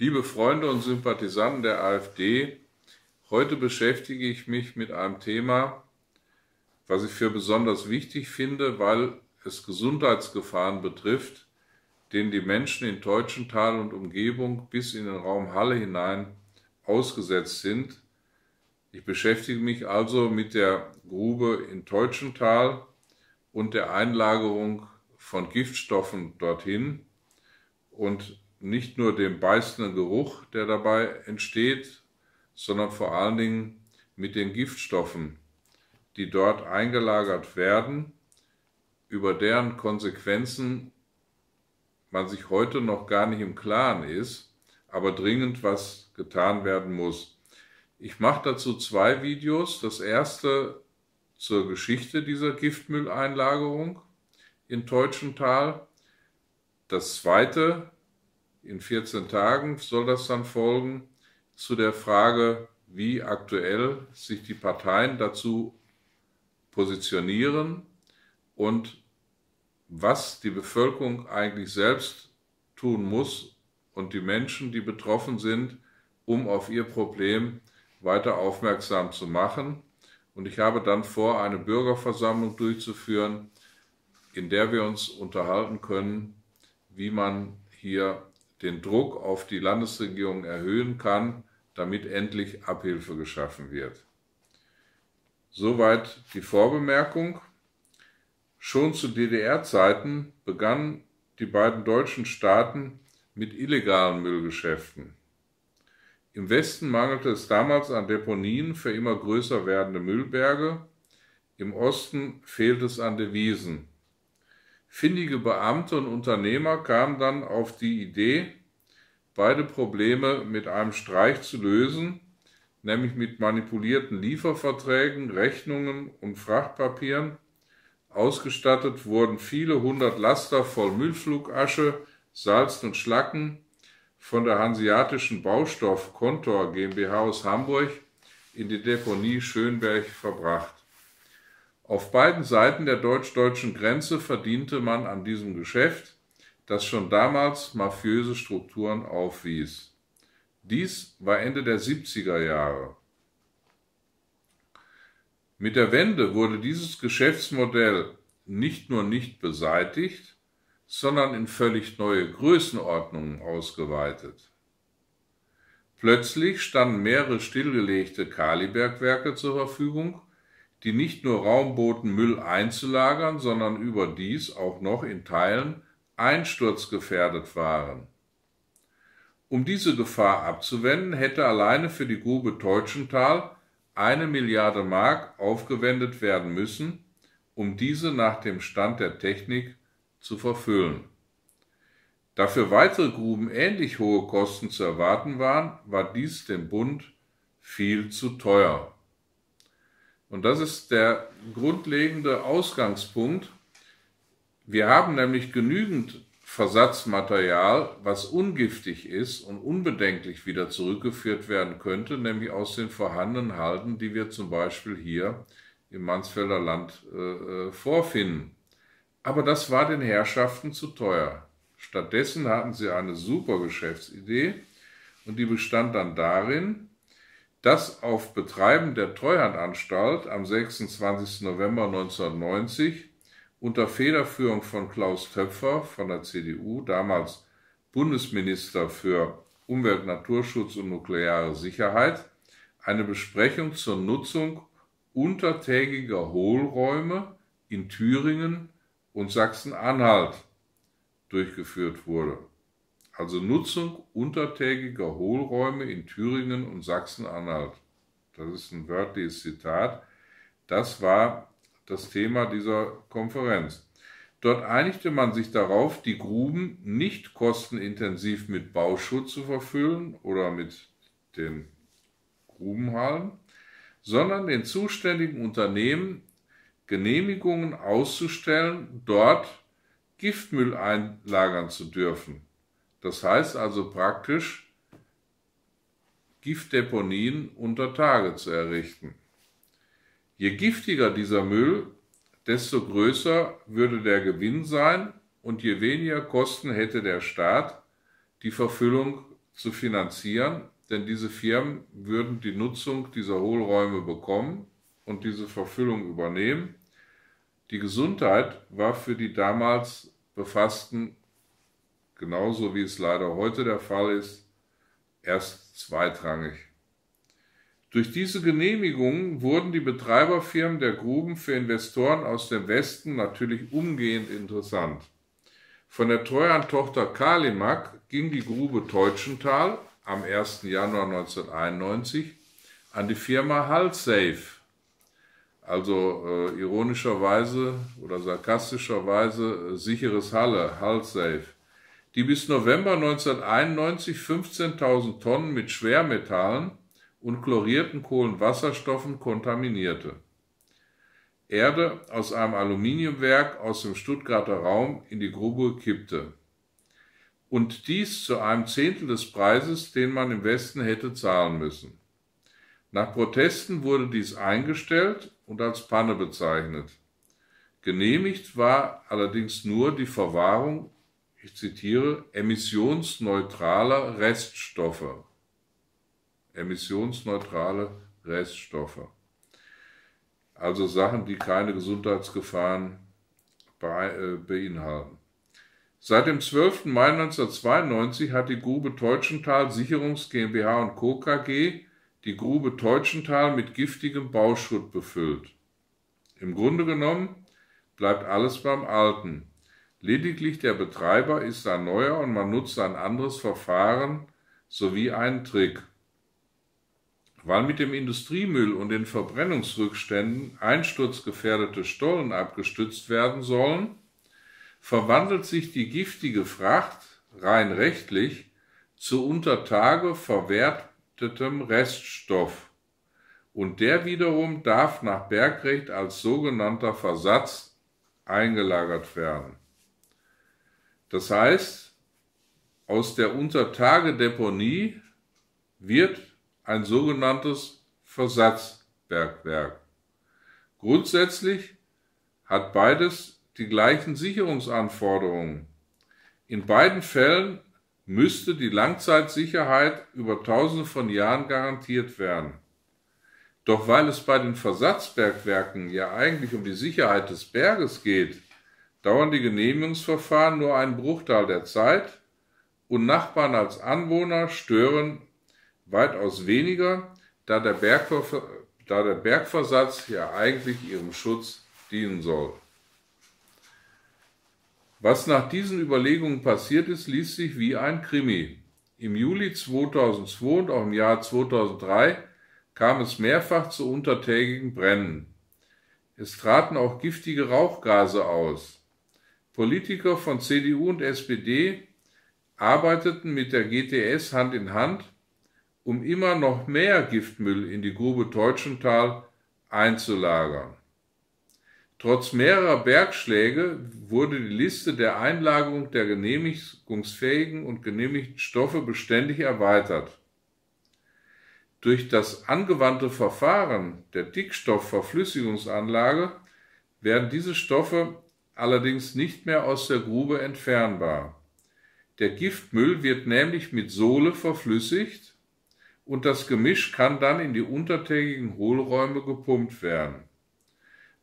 Liebe Freunde und Sympathisanten der AfD, heute beschäftige ich mich mit einem Thema, was ich für besonders wichtig finde, weil es Gesundheitsgefahren betrifft, denen die Menschen in Teutschenthal und Umgebung bis in den Raum Halle hinein ausgesetzt sind. Ich beschäftige mich also mit der Grube in Teutschenthal und der Einlagerung von Giftstoffen dorthin und nicht nur dem beißenden Geruch, der dabei entsteht, sondern vor allen Dingen mit den Giftstoffen, die dort eingelagert werden, über deren Konsequenzen man sich heute noch gar nicht im Klaren ist, aber dringend was getan werden muss. Ich mache dazu zwei Videos. Das erste zur Geschichte dieser Giftmülleinlagerung in Teutschenthal. Das zweite in 14 Tagen soll das dann folgen zu der Frage, wie aktuell sich die Parteien dazu positionieren und was die Bevölkerung eigentlich selbst tun muss und die Menschen, die betroffen sind, um auf ihr Problem weiter aufmerksam zu machen. Und ich habe dann vor, eine Bürgerversammlung durchzuführen, in der wir uns unterhalten können, wie man hier den Druck auf die Landesregierung erhöhen kann, damit endlich Abhilfe geschaffen wird. Soweit die Vorbemerkung. Schon zu DDR-Zeiten begannen die beiden deutschen Staaten mit illegalen Müllgeschäften. Im Westen mangelte es damals an Deponien für immer größer werdende Müllberge, im Osten fehlt es an Devisen. Findige Beamte und Unternehmer kamen dann auf die Idee, beide Probleme mit einem Streich zu lösen, nämlich mit manipulierten Lieferverträgen, Rechnungen und Frachtpapieren. Ausgestattet wurden viele hundert Laster voll Müllflugasche, Salz und Schlacken von der Hanseatischen Baustoff Kontor GmbH aus Hamburg in die Deponie Schönberg verbracht. Auf beiden Seiten der deutsch-deutschen Grenze verdiente man an diesem Geschäft, das schon damals mafiöse Strukturen aufwies. Dies war Ende der 70er Jahre. Mit der Wende wurde dieses Geschäftsmodell nicht nur nicht beseitigt, sondern in völlig neue Größenordnungen ausgeweitet. Plötzlich standen mehrere stillgelegte Kalibergwerke zur Verfügung, die nicht nur Raum boten, Müll einzulagern, sondern überdies auch noch in Teilen einsturzgefährdet waren. Um diese Gefahr abzuwenden, hätte alleine für die Grube Teutschenthal eine Milliarde Mark aufgewendet werden müssen, um diese nach dem Stand der Technik zu verfüllen. Da für weitere Gruben ähnlich hohe Kosten zu erwarten waren, war dies dem Bund viel zu teuer. Und das ist der grundlegende Ausgangspunkt. Wir haben nämlich genügend Versatzmaterial, was ungiftig ist und unbedenklich wieder zurückgeführt werden könnte, nämlich aus den vorhandenen Halden, die wir zum Beispiel hier im Mansfelder Land äh, äh vorfinden. Aber das war den Herrschaften zu teuer. Stattdessen hatten sie eine super Geschäftsidee und die bestand dann darin, dass auf Betreiben der Treuhandanstalt am 26. November 1990 unter Federführung von Klaus Töpfer von der CDU, damals Bundesminister für Umwelt, Naturschutz und nukleare Sicherheit, eine Besprechung zur Nutzung untertägiger Hohlräume in Thüringen und Sachsen-Anhalt durchgeführt wurde also Nutzung untertägiger Hohlräume in Thüringen und Sachsen-Anhalt. Das ist ein wörtliches Zitat. Das war das Thema dieser Konferenz. Dort einigte man sich darauf, die Gruben nicht kostenintensiv mit Bauschutz zu verfüllen oder mit den Grubenhallen, sondern den zuständigen Unternehmen Genehmigungen auszustellen, dort Giftmüll einlagern zu dürfen. Das heißt also praktisch, Giftdeponien unter Tage zu errichten. Je giftiger dieser Müll, desto größer würde der Gewinn sein und je weniger Kosten hätte der Staat, die Verfüllung zu finanzieren, denn diese Firmen würden die Nutzung dieser Hohlräume bekommen und diese Verfüllung übernehmen. Die Gesundheit war für die damals Befassten, genauso wie es leider heute der Fall ist, erst zweitrangig. Durch diese Genehmigungen wurden die Betreiberfirmen der Gruben für Investoren aus dem Westen natürlich umgehend interessant. Von der Treuhandtochter Kalimak ging die Grube Teutschenthal am 1. Januar 1991 an die Firma Halsafe, also äh, ironischerweise oder sarkastischerweise äh, sicheres Halle, Halsafe, die bis November 1991 15.000 Tonnen mit Schwermetallen und chlorierten Kohlenwasserstoffen kontaminierte. Erde aus einem Aluminiumwerk aus dem Stuttgarter Raum in die Grube kippte. Und dies zu einem Zehntel des Preises, den man im Westen hätte zahlen müssen. Nach Protesten wurde dies eingestellt und als Panne bezeichnet. Genehmigt war allerdings nur die Verwahrung, ich zitiere, emissionsneutraler Reststoffe emissionsneutrale Reststoffe. Also Sachen, die keine Gesundheitsgefahren äh, beinhalten. Seit dem 12. Mai 1992 hat die Grube Teutschenthal Sicherungs GmbH und Co. KG die Grube Teutschenthal mit giftigem Bauschutt befüllt. Im Grunde genommen bleibt alles beim Alten. Lediglich der Betreiber ist ein neuer und man nutzt ein anderes Verfahren sowie einen Trick. Weil mit dem Industriemüll und den Verbrennungsrückständen einsturzgefährdete Stollen abgestützt werden sollen, verwandelt sich die giftige Fracht rein rechtlich zu unter Tage verwertetem Reststoff und der wiederum darf nach Bergrecht als sogenannter Versatz eingelagert werden. Das heißt, aus der Untertagedeponie wird ein sogenanntes Versatzbergwerk. Grundsätzlich hat beides die gleichen Sicherungsanforderungen. In beiden Fällen müsste die Langzeitsicherheit über tausende von Jahren garantiert werden. Doch weil es bei den Versatzbergwerken ja eigentlich um die Sicherheit des Berges geht, dauern die Genehmigungsverfahren nur einen Bruchteil der Zeit und Nachbarn als Anwohner stören weitaus weniger, da der, Bergver da der Bergversatz ja eigentlich ihrem Schutz dienen soll. Was nach diesen Überlegungen passiert ist, liest sich wie ein Krimi. Im Juli 2002 und auch im Jahr 2003 kam es mehrfach zu untertägigen Brennen. Es traten auch giftige Rauchgase aus. Politiker von CDU und SPD arbeiteten mit der GTS Hand in Hand um immer noch mehr Giftmüll in die Grube Teutschenthal einzulagern. Trotz mehrerer Bergschläge wurde die Liste der Einlagerung der genehmigungsfähigen und genehmigten Stoffe beständig erweitert. Durch das angewandte Verfahren der Dickstoffverflüssigungsanlage werden diese Stoffe allerdings nicht mehr aus der Grube entfernbar. Der Giftmüll wird nämlich mit Sohle verflüssigt und das Gemisch kann dann in die untertägigen Hohlräume gepumpt werden.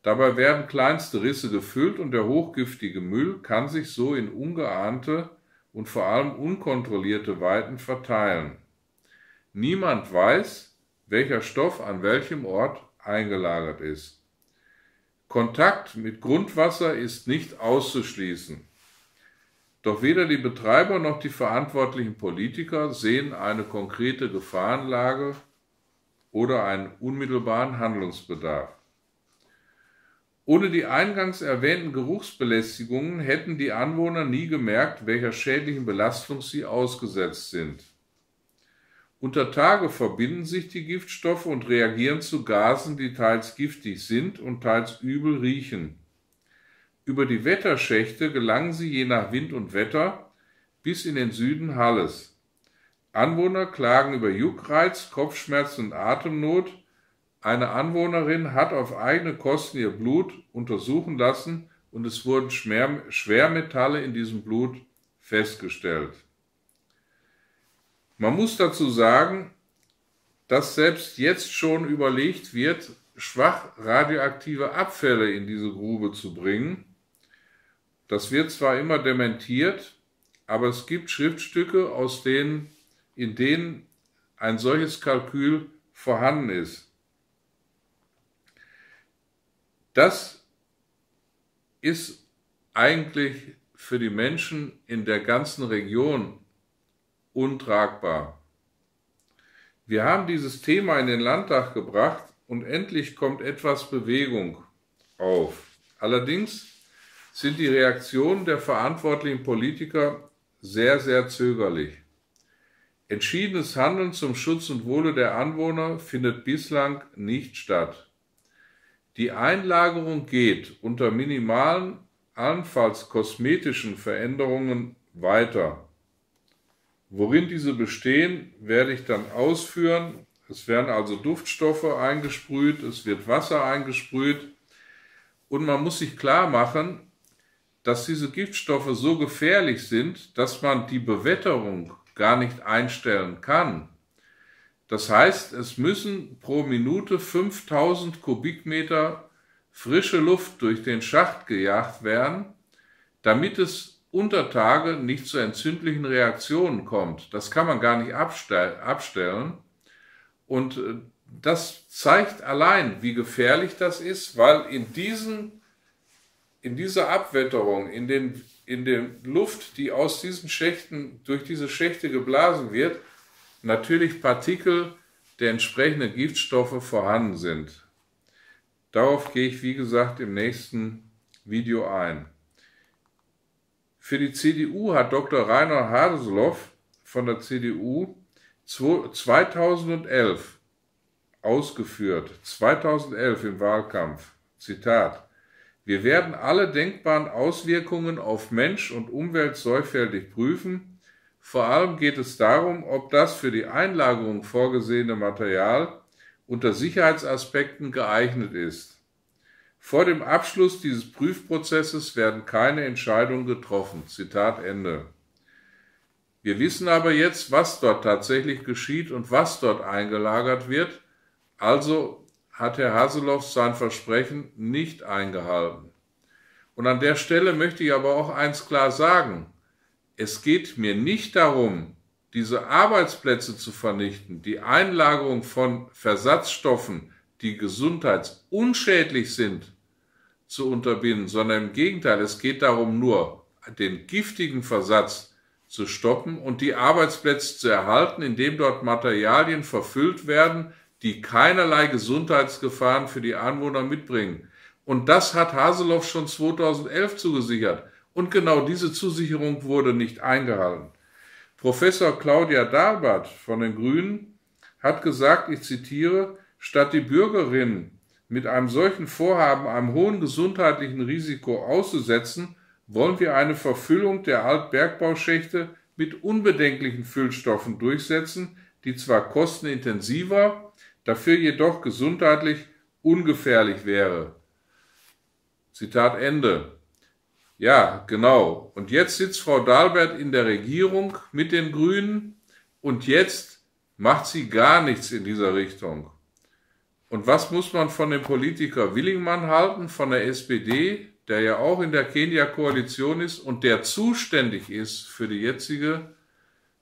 Dabei werden kleinste Risse gefüllt und der hochgiftige Müll kann sich so in ungeahnte und vor allem unkontrollierte Weiten verteilen. Niemand weiß, welcher Stoff an welchem Ort eingelagert ist. Kontakt mit Grundwasser ist nicht auszuschließen. Doch weder die Betreiber noch die verantwortlichen Politiker sehen eine konkrete Gefahrenlage oder einen unmittelbaren Handlungsbedarf. Ohne die eingangs erwähnten Geruchsbelästigungen hätten die Anwohner nie gemerkt, welcher schädlichen Belastung sie ausgesetzt sind. Unter Tage verbinden sich die Giftstoffe und reagieren zu Gasen, die teils giftig sind und teils übel riechen. Über die Wetterschächte gelangen sie je nach Wind und Wetter bis in den Süden Halles. Anwohner klagen über Juckreiz, Kopfschmerzen und Atemnot. Eine Anwohnerin hat auf eigene Kosten ihr Blut untersuchen lassen und es wurden Schwermetalle in diesem Blut festgestellt. Man muss dazu sagen, dass selbst jetzt schon überlegt wird, schwach radioaktive Abfälle in diese Grube zu bringen. Das wird zwar immer dementiert, aber es gibt Schriftstücke, aus denen, in denen ein solches Kalkül vorhanden ist. Das ist eigentlich für die Menschen in der ganzen Region untragbar. Wir haben dieses Thema in den Landtag gebracht und endlich kommt etwas Bewegung auf. Allerdings sind die Reaktionen der verantwortlichen Politiker sehr, sehr zögerlich. Entschiedenes Handeln zum Schutz und Wohle der Anwohner findet bislang nicht statt. Die Einlagerung geht unter minimalen, allenfalls kosmetischen Veränderungen weiter. Worin diese bestehen, werde ich dann ausführen. Es werden also Duftstoffe eingesprüht, es wird Wasser eingesprüht und man muss sich klar machen, dass diese Giftstoffe so gefährlich sind, dass man die Bewetterung gar nicht einstellen kann. Das heißt, es müssen pro Minute 5000 Kubikmeter frische Luft durch den Schacht gejagt werden, damit es unter Tage nicht zu entzündlichen Reaktionen kommt. Das kann man gar nicht abstellen. Und äh, das zeigt allein, wie gefährlich das ist, weil in, diesen, in dieser Abwetterung, in, den, in der Luft, die aus diesen Schächten, durch diese Schächte geblasen wird, natürlich Partikel der entsprechenden Giftstoffe vorhanden sind. Darauf gehe ich, wie gesagt, im nächsten Video ein. Für die CDU hat Dr. Rainer Haseloff von der CDU 2011 ausgeführt, 2011 im Wahlkampf, Zitat, wir werden alle denkbaren Auswirkungen auf Mensch und Umwelt sorgfältig prüfen. Vor allem geht es darum, ob das für die Einlagerung vorgesehene Material unter Sicherheitsaspekten geeignet ist. Vor dem Abschluss dieses Prüfprozesses werden keine Entscheidungen getroffen. Zitat Ende. Wir wissen aber jetzt, was dort tatsächlich geschieht und was dort eingelagert wird. Also hat Herr Haseloff sein Versprechen nicht eingehalten. Und an der Stelle möchte ich aber auch eins klar sagen. Es geht mir nicht darum, diese Arbeitsplätze zu vernichten, die Einlagerung von Versatzstoffen, die gesundheitsunschädlich sind, zu unterbinden, sondern im Gegenteil, es geht darum, nur den giftigen Versatz zu stoppen und die Arbeitsplätze zu erhalten, indem dort Materialien verfüllt werden, die keinerlei Gesundheitsgefahren für die Anwohner mitbringen. Und das hat Haseloff schon 2011 zugesichert. Und genau diese Zusicherung wurde nicht eingehalten. Professor Claudia Dalbert von den Grünen hat gesagt, ich zitiere, statt die Bürgerinnen mit einem solchen Vorhaben einem hohen gesundheitlichen Risiko auszusetzen, wollen wir eine Verfüllung der Altbergbauschächte mit unbedenklichen Füllstoffen durchsetzen, die zwar kostenintensiver, dafür jedoch gesundheitlich ungefährlich wäre. Zitat Ende. Ja, genau. Und jetzt sitzt Frau Dahlbert in der Regierung mit den Grünen und jetzt macht sie gar nichts in dieser Richtung. Und was muss man von dem Politiker Willingmann halten, von der SPD, der ja auch in der Kenia-Koalition ist und der zuständig ist für die jetzige,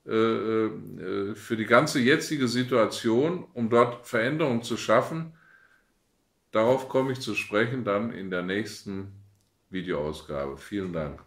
äh, äh, für die ganze jetzige Situation, um dort Veränderungen zu schaffen? Darauf komme ich zu sprechen dann in der nächsten Videoausgabe. Vielen Dank.